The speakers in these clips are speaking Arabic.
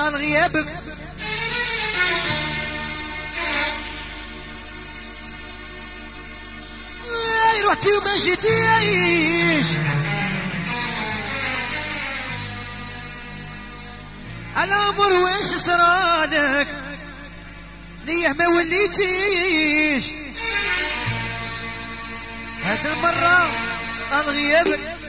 سلطان غيابك. آه، رحتي وما جيتيش على امور واش صرالك ليه ما وليتيش؟ هاد المرة الغيابك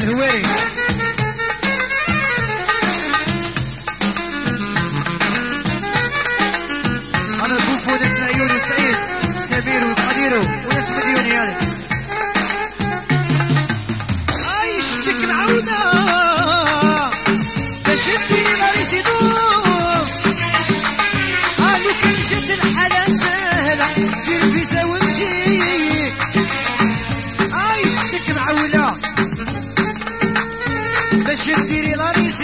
الهويري Just did it.